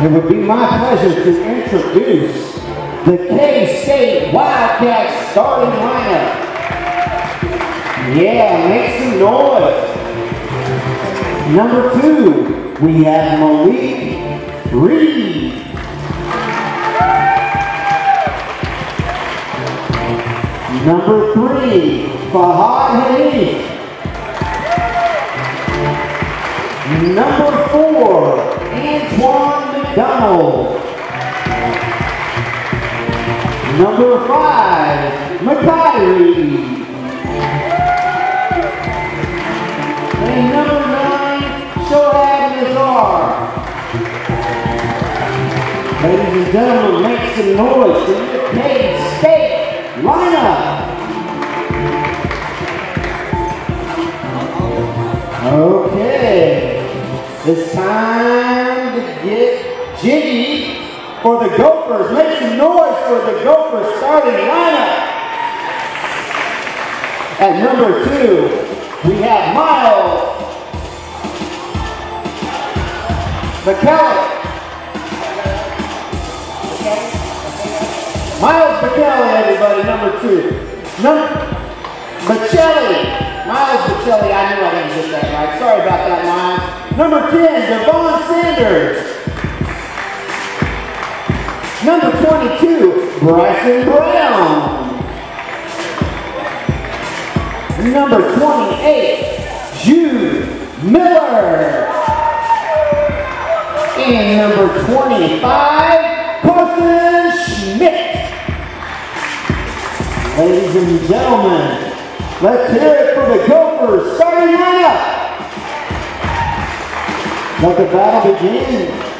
It would be my pleasure to introduce the K-State Wildcats starting lineup. Yeah, make some noise. Number two, we have Malik Reed. Number three, Fahad Hanif. Number four, Antoine McDonald. Number five, Makai And number nine, Shohab Nazar. Ladies and gentlemen, make some noise for your K-State lineup. Okay, it's time jiggy for the Gophers. Make some noise for the Gophers starting lineup. At number two, we have Miles McKelly. Miles McKelly, everybody, number two. Number Michelli. Miles Michelli, I knew I didn't get that right. Sorry about that, Miles. Number 10, Devon Sanders. Number 22, Bryson Brown. Number 28, Jude Miller. And number 25, Carson Schmidt. Ladies and gentlemen, let's hear it for the Gophers starting lineup. Let the battle begin.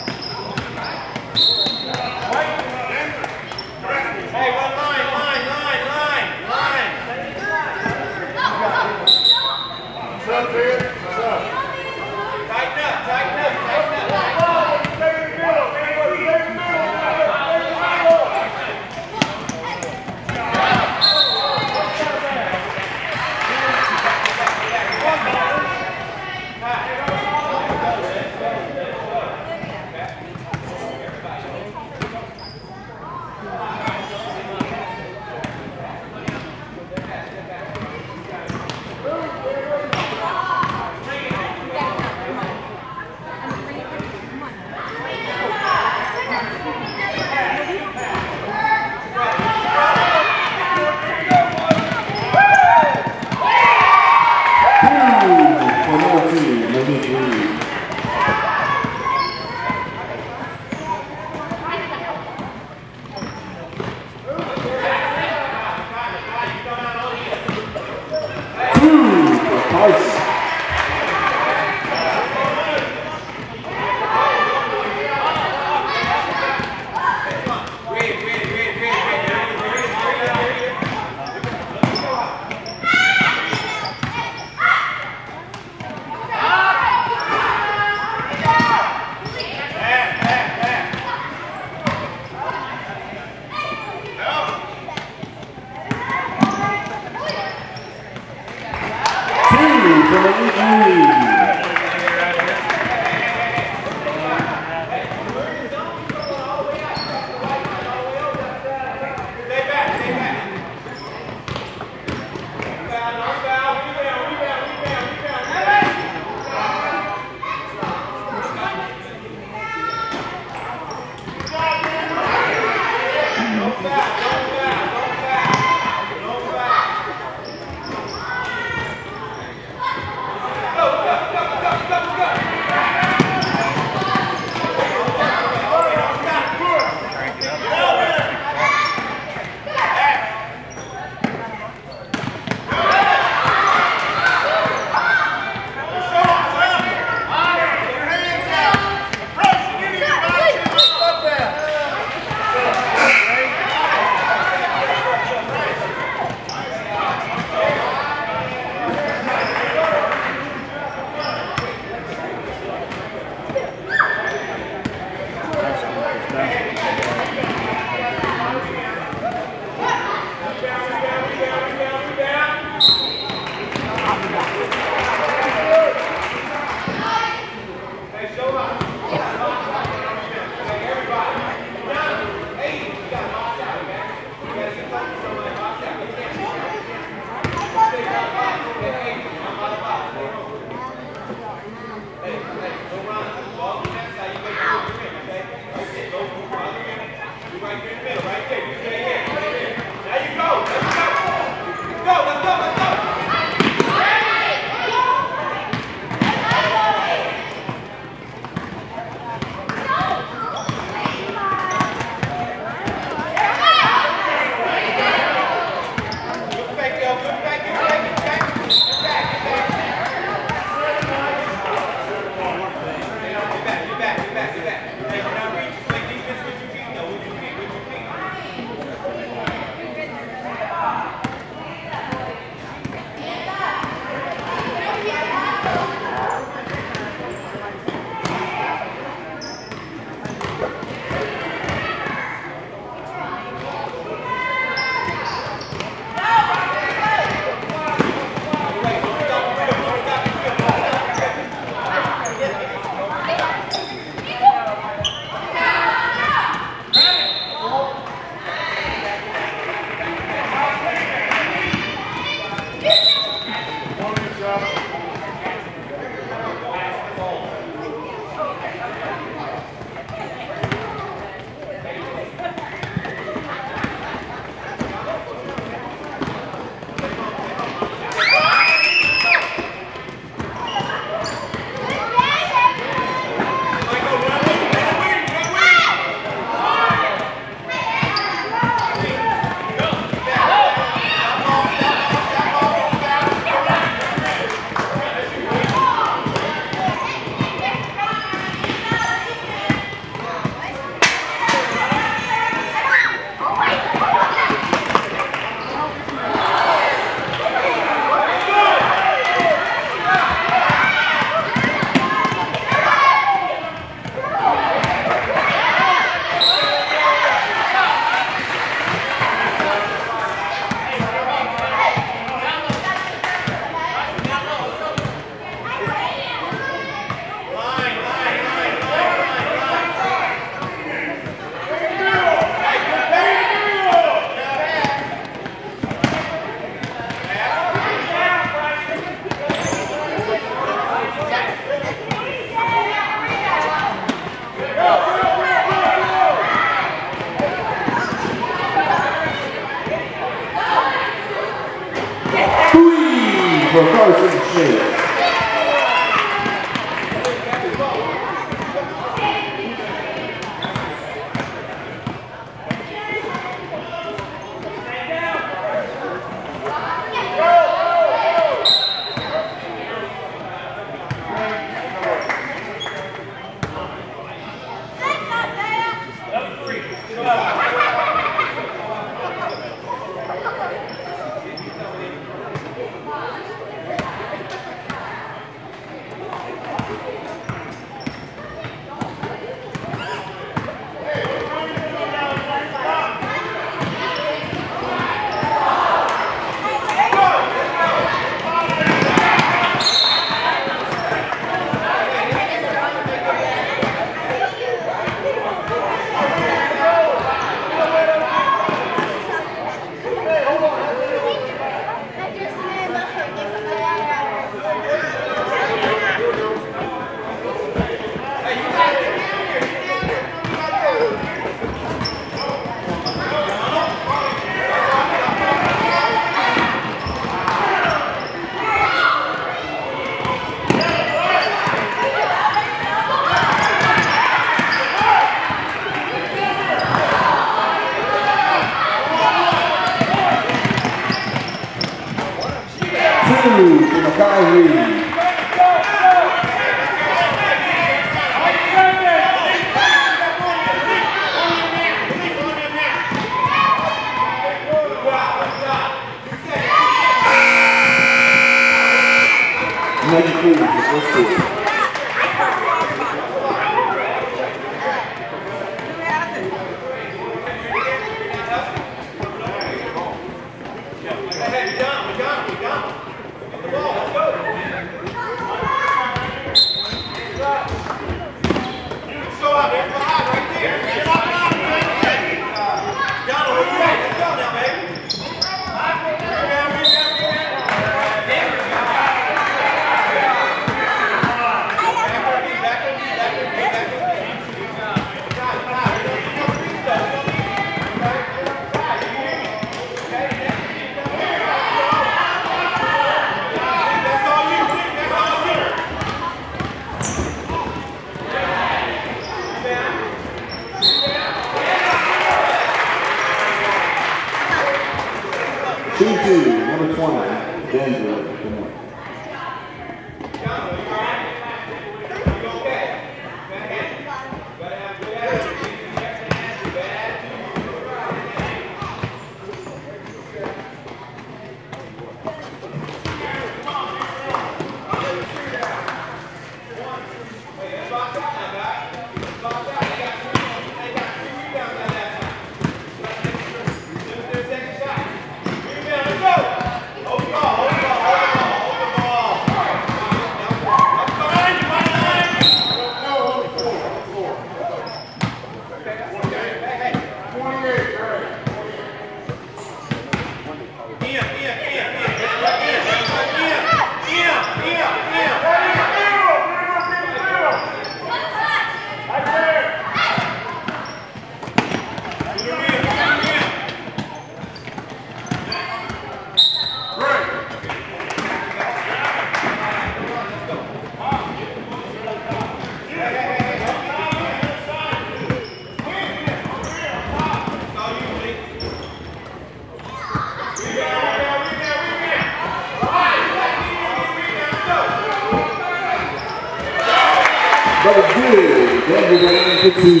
Winning for two.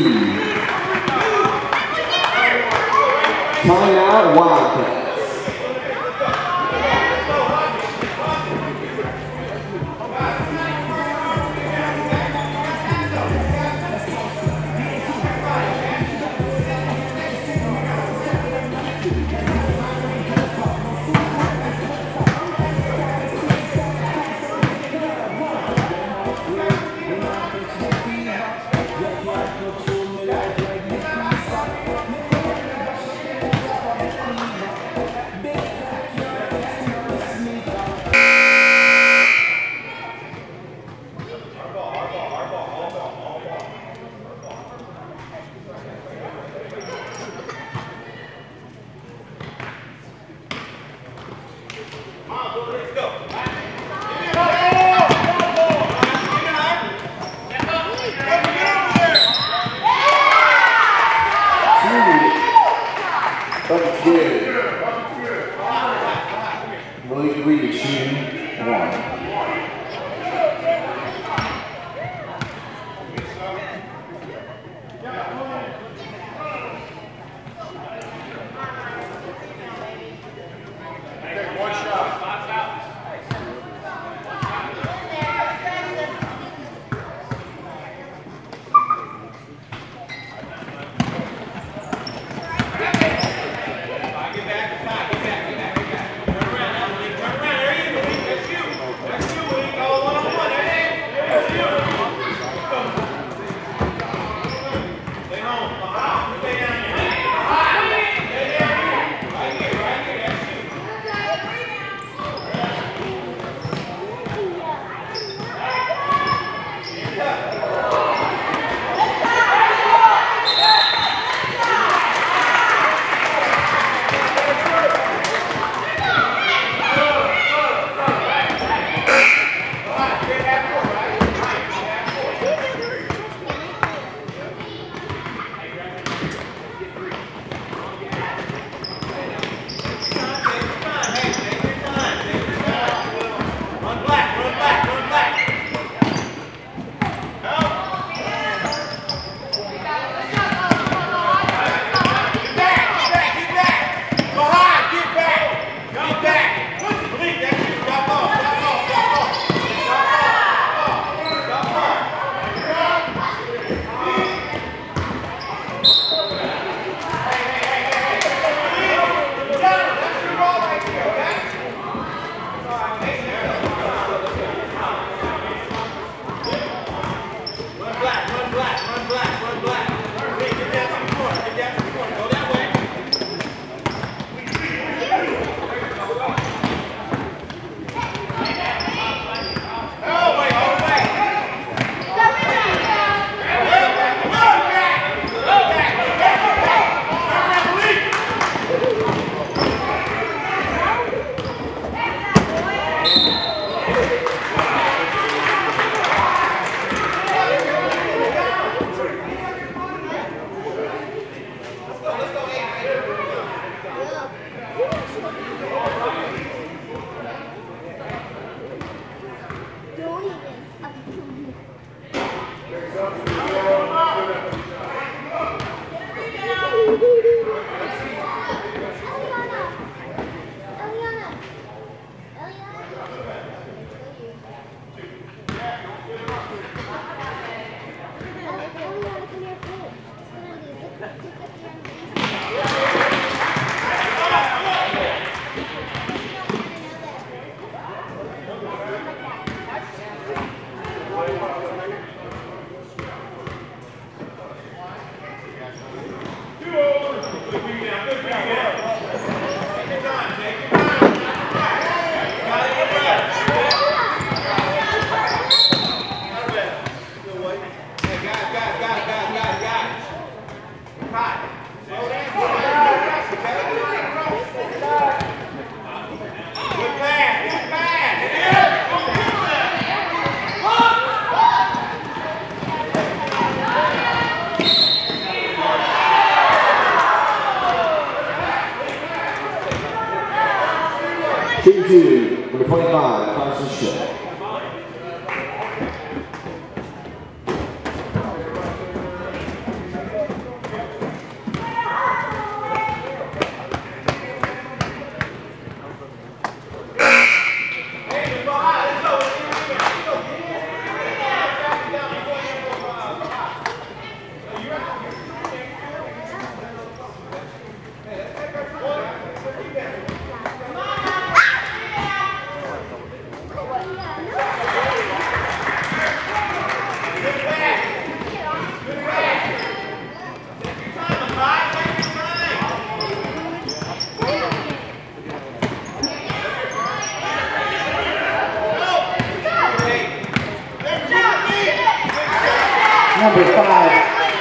Timeout,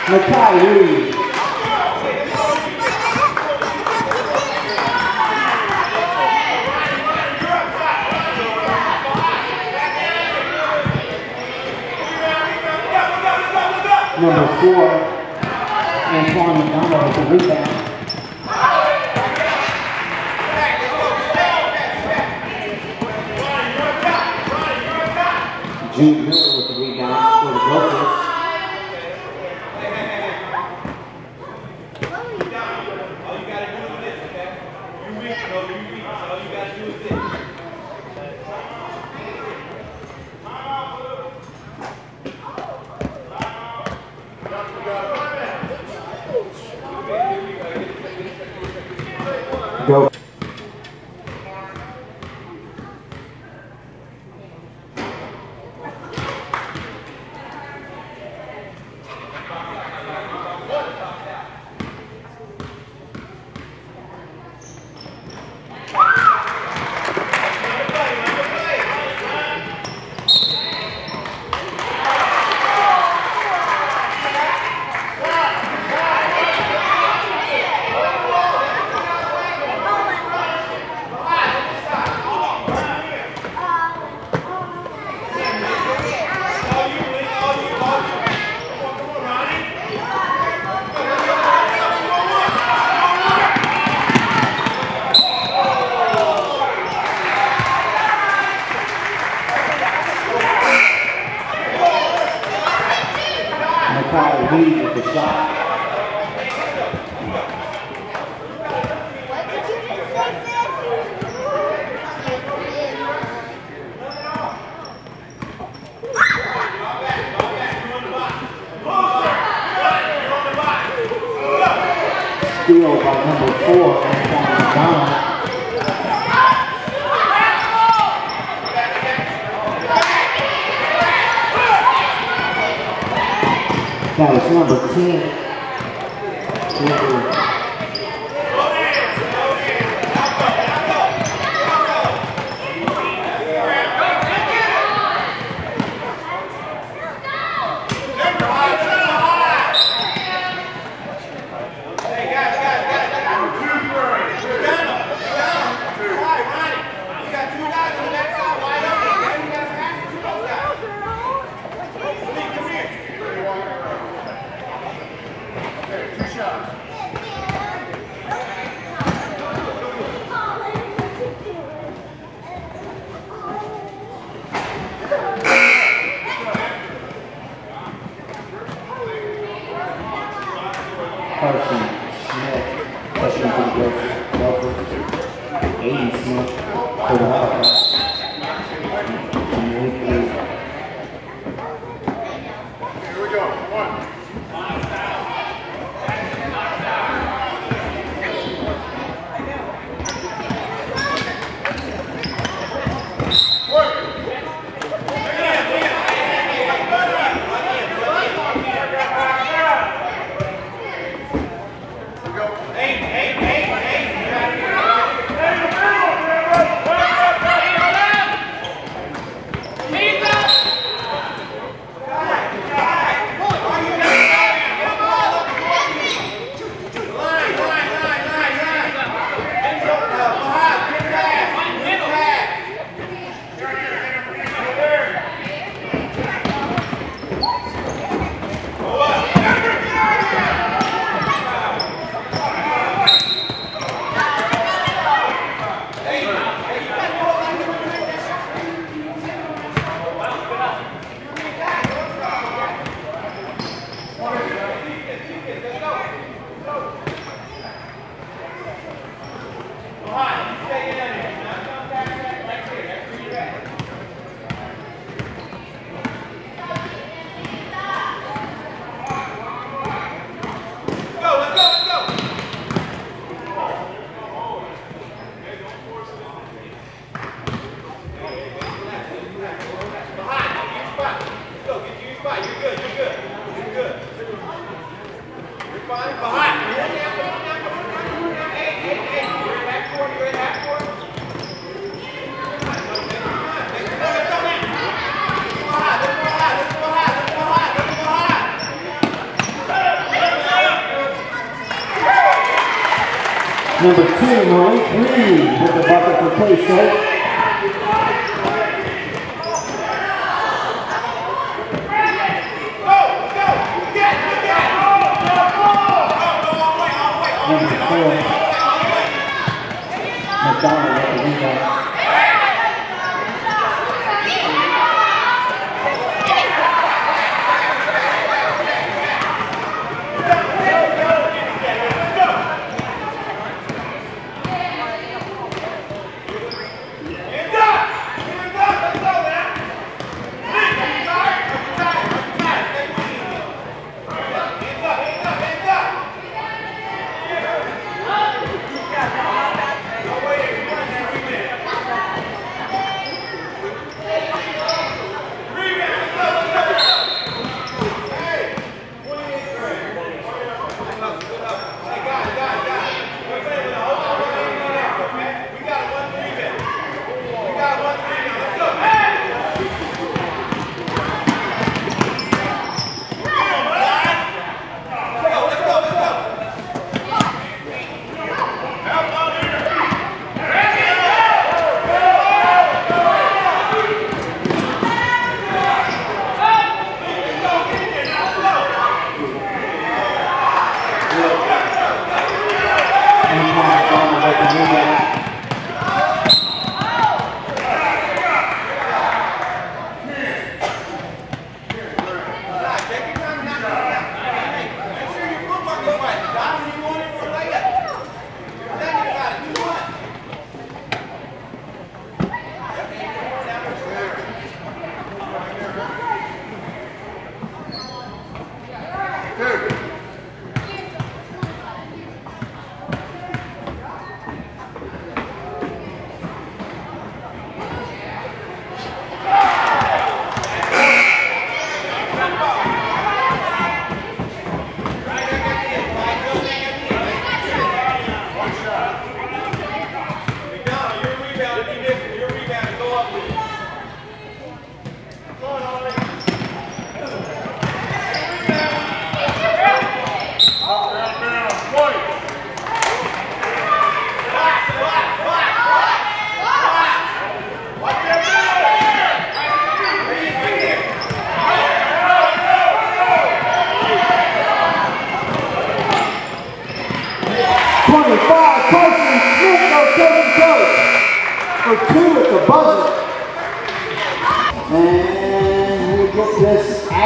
Number four, Antoine McDonald with the rebound. Steal by number four, Antoine McDonald. That was number 10. Number-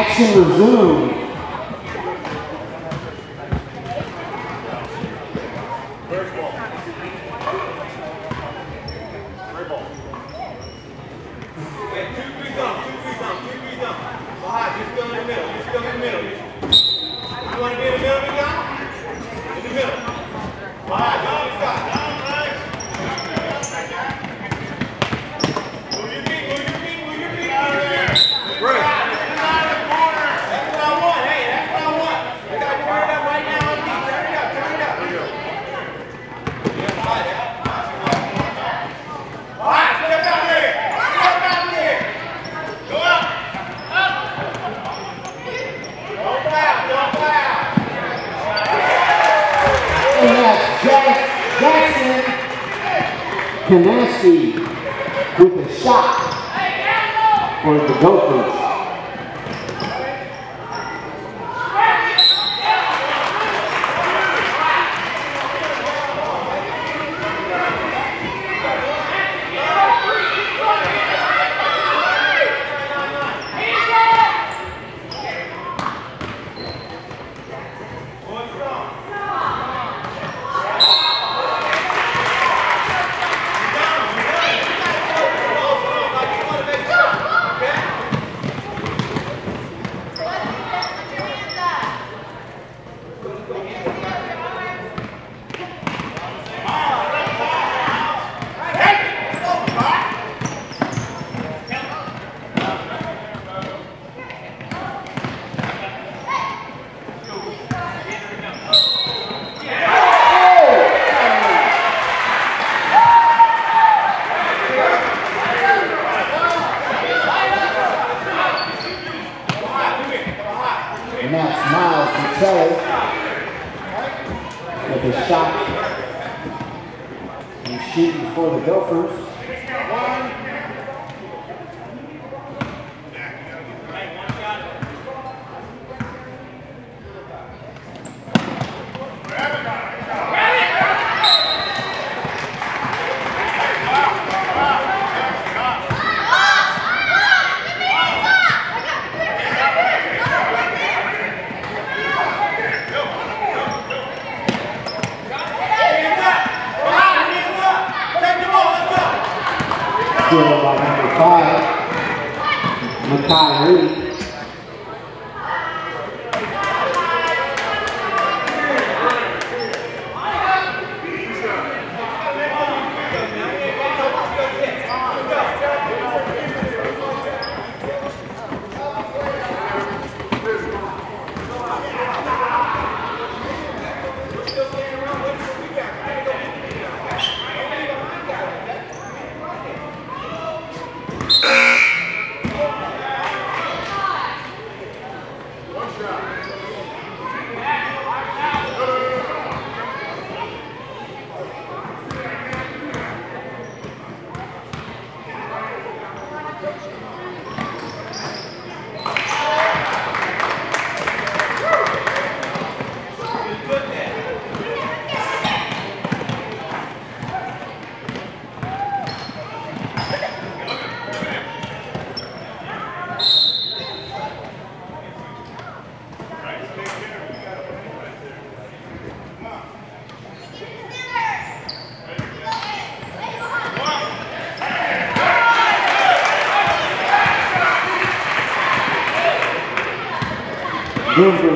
action resumed.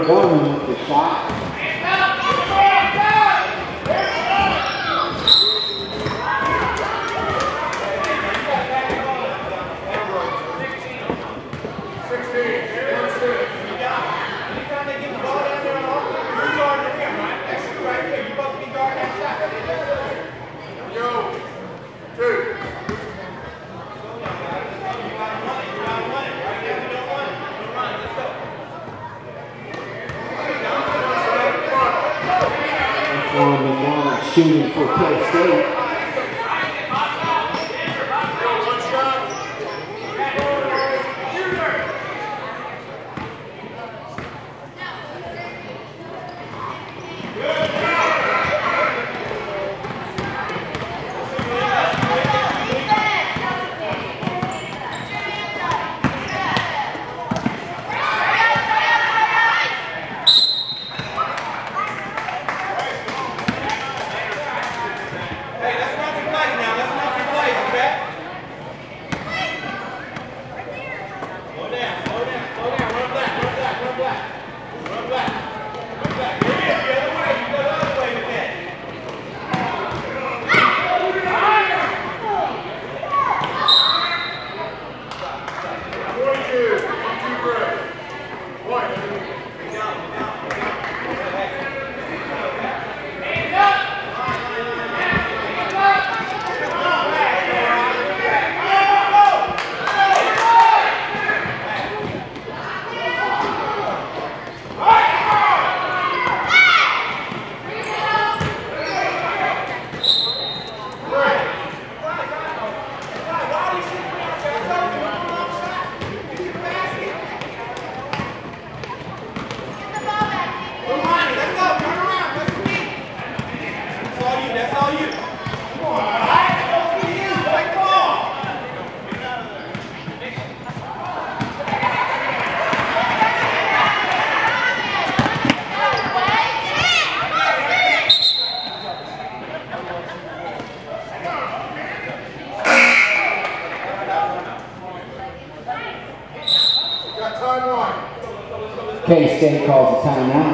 pegamos no fechar. One. K-State calls a timeout.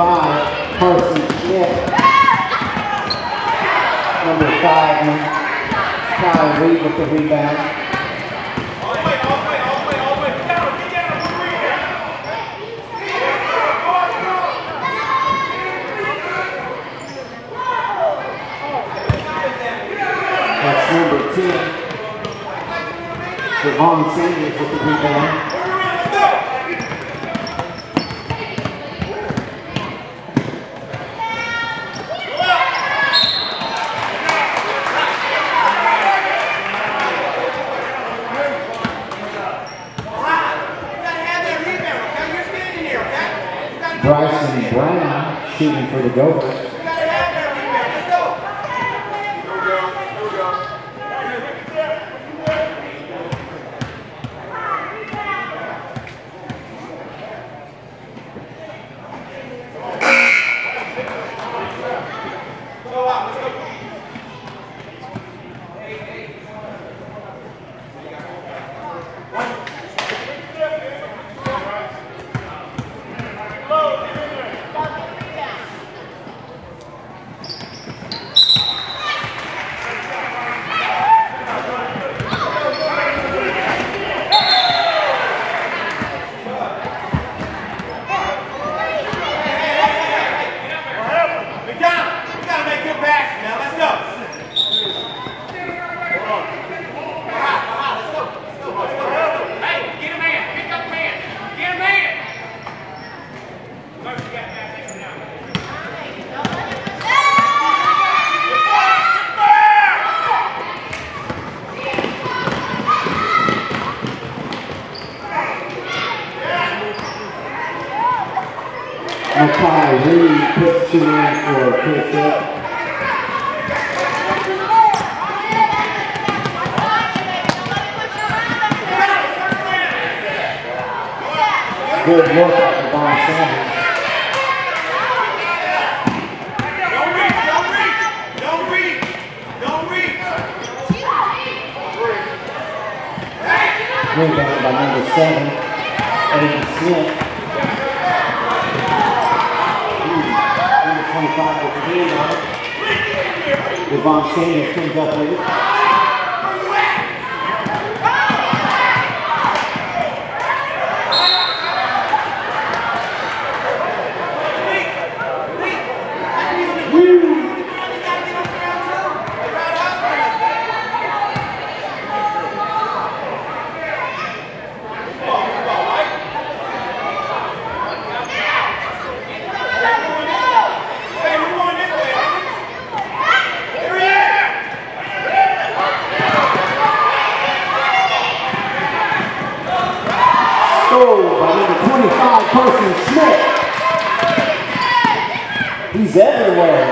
five, Percy Schmidt. Number five, Kyle Reed with the rebound. For the Gophers. Allen and it's Ooh, number 25 with. Devon Sanders comes up with it. Everywhere.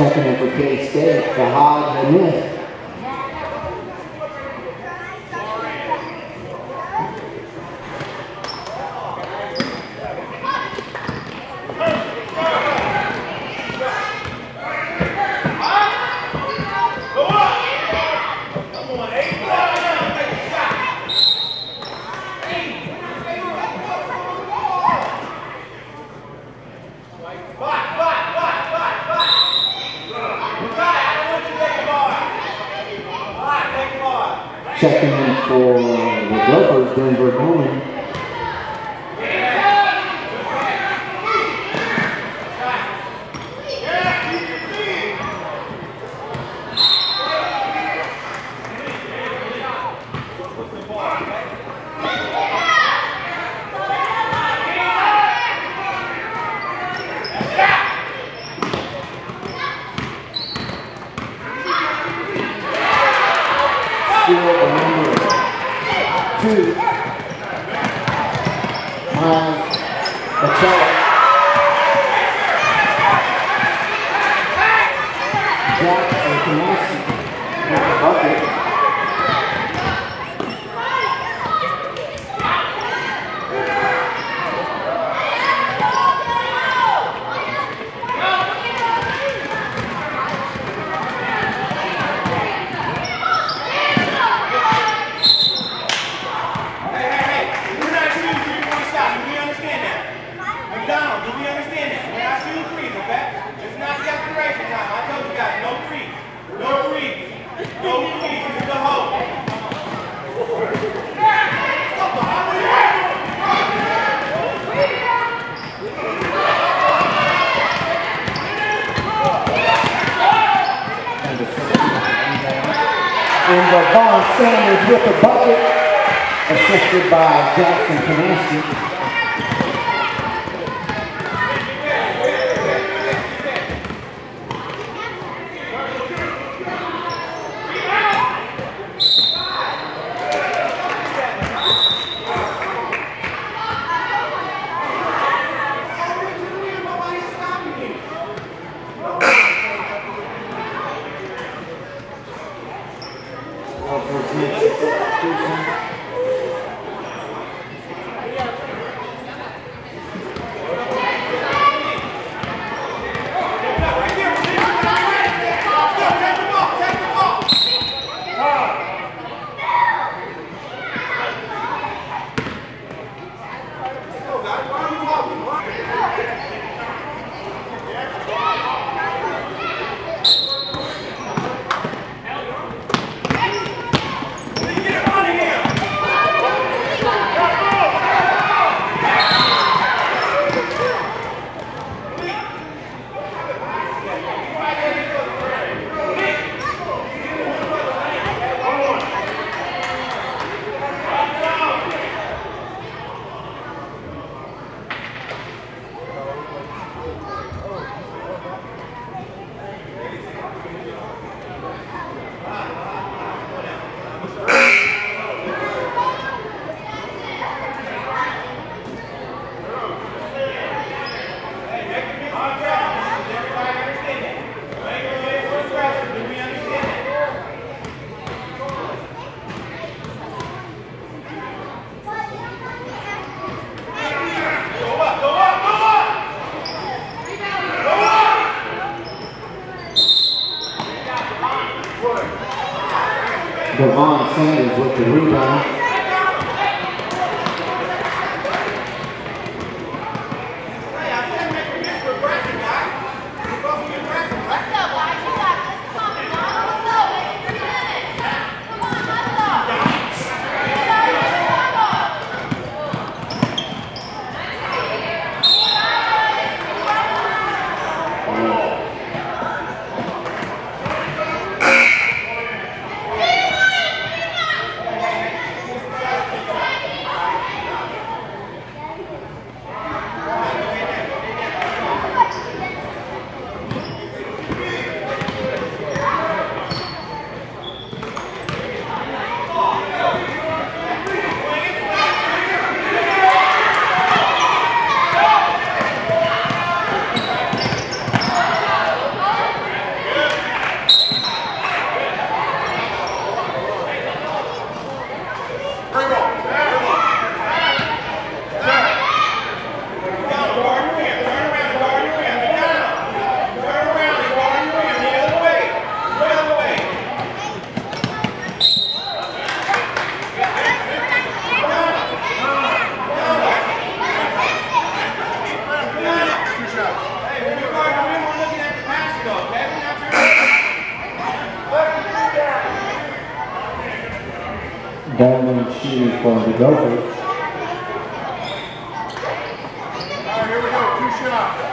second over K State, Fahad Hanif. the bucket, assisted by Jackson Kanaski. The rebound. Hey, I said make your miss progression, guys. You're supposed to be aggressive, right? Let's go, guys. You got this. Come on, come on. Let's go, baby. Three minutes. Come on, let's go. Come on. Guard your rim. Turn around and guard your rim. Get down. Turn around and guard your rim. The other way. The other way. Hey, when you guard your rim, we're looking at the basket, okay? We're not turning Diamond shooting for the Gophers. All right, here we go.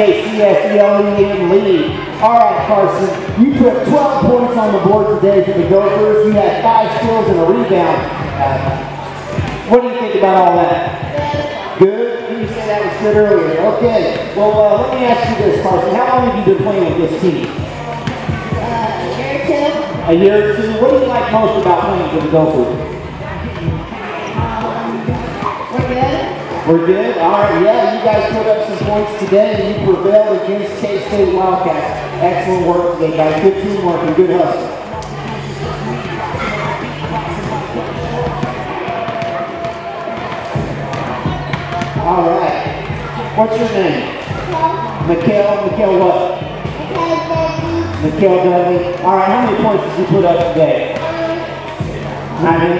At SJCSELEM League. All right, Carson, you put 12 points on the board today for the Gophers. You had five steals and a rebound. Uh, what do you think about all that? Good? You said that was good earlier. Okay. Well, uh, let me ask you this, Carson. How long have you been playing with this team? Uh, year or two. A year or two. What do you like most about playing for the Gophers? We're good. All right. Yeah, you guys put up some points today, and you prevailed against K-State Wildcats. Excellent work today, guys. Good teamwork and good hustle. All right. What's your name? Mikhail. Mikhail what? Nikhil Dudley. All right, how many points did you put up today? Nine.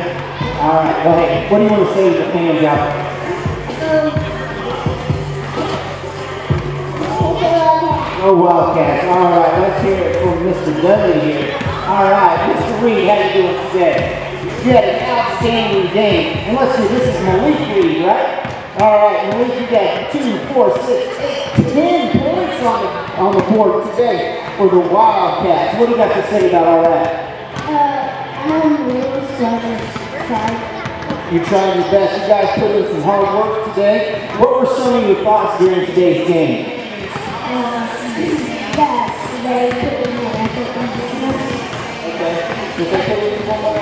All right, go ahead. What do you want to say to the fans out there? Oh, Wildcats. All right, let's hear it from Mr. Dudley here. All right, Mr. Reed, how you doing today? You had an outstanding game. And let's see, this is Malik Reed, right? All right, Malik, you got two, four, six, eight, ten points on the, on the board today for the Wildcats. What do you got to say about all that? Uh, I'm really satisfied. You tried your best. You guys put in some hard work today. What were some of your thoughts during today's game? Yes, they put in the effort and Okay. Did they put in one more?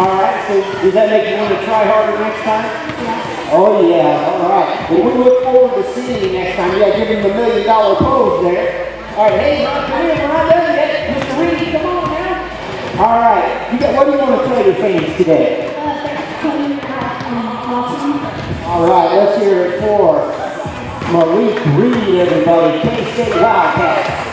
All right. So does that make you want to try harder next time? Yeah. Oh yeah. All right. Well, we look forward to seeing you next time. Yeah, give him the million dollar pose there. All right. Hey, come in. We're not done yet. Mr. Reed, come on now. All right. You got, what do you want to play your fans today? out awesome. All right. Let's hear it for Malik Reed, everybody. K-State Wildcats.